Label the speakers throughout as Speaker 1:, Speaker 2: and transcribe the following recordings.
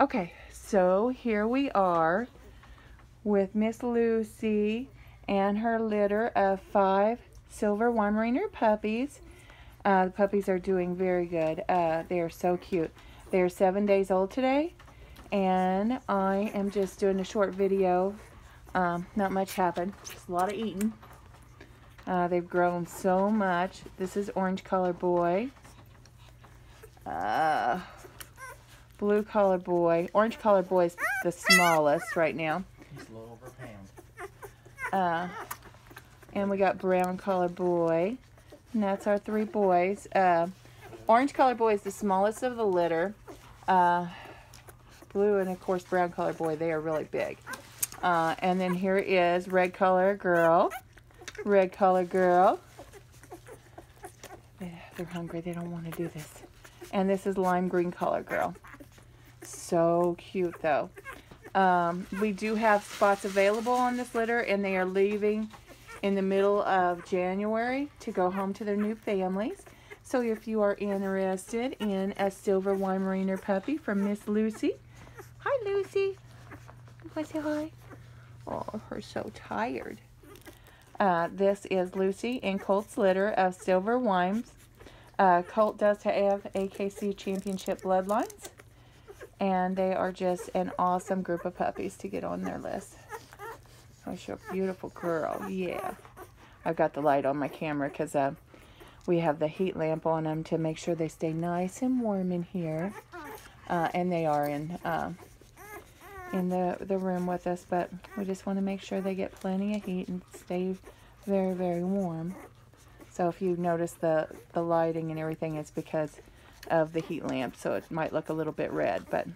Speaker 1: Okay, so here we are with Miss Lucee and her litter of five silver Weimaraner puppies. Uh, the puppies are doing very good. Uh, they are so cute. They are seven days old today, and I am just doing a short video. Um, not much happened, just a lot of eating. Uh, they've grown so much. This is Orange color Boy. Uh, blue collar boy. Orange collar boy is the smallest right now.
Speaker 2: He's a little over a pound.
Speaker 1: Uh, and we got brown collar boy. And that's our three boys. Uh, orange collar boy is the smallest of the litter. Uh, blue and of course brown collar boy, they are really big. Uh, and then here is red collar girl. Red collar girl. They're hungry. They don't want to do this. And this is lime green collar girl. So cute though. Um, we do have spots available on this litter and they are leaving in the middle of January to go home to their new families. So if you are interested in a silver Weimaraner puppy from Miss Lucee. Hi Lucee. Say hi? Oh, her so tired. Uh, this is Lucee and Colt's litter of silver Weims. Uh, Colt does have AKC championship bloodlines and they are just an awesome group of puppies to get on their list. Oh, she's a beautiful girl. Yeah. I've got the light on my camera because uh, we have the heat lamp on them to make sure they stay nice and warm in here. Uh, and they are in uh, in the, the room with us, but we just want to make sure they get plenty of heat and stay very, very warm. So if you notice the, the lighting and everything, it's because of the heat lamp, so it might look a little bit red. But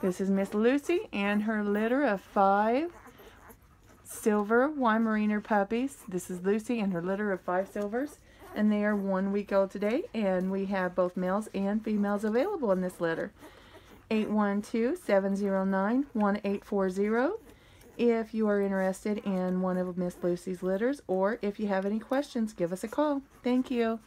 Speaker 1: this is Miss Lucee and her litter of five silver Weimaraner puppies. This is Lucee and her litter of five silvers. And they are one week old today. And we have both males and females available in this litter. 812-709-1840 if you are interested in one of Miss Lucee's litters or if you have any questions, give us a call. Thank you.